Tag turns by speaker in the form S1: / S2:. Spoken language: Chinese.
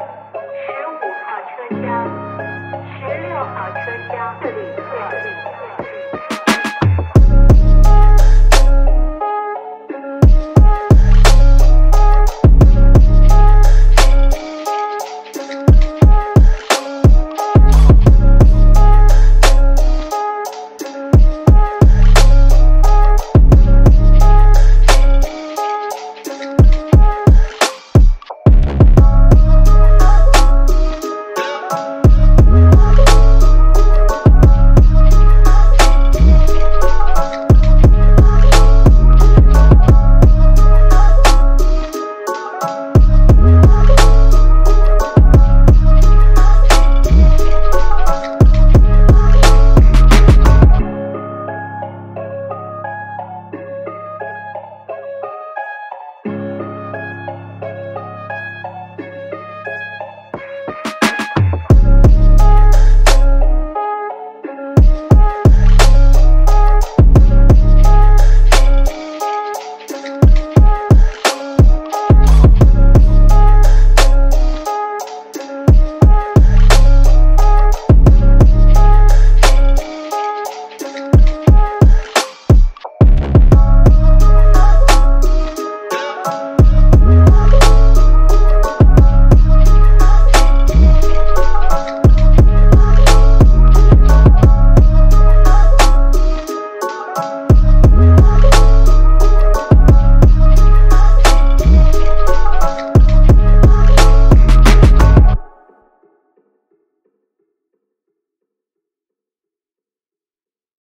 S1: 十五号车厢十六号车厢这里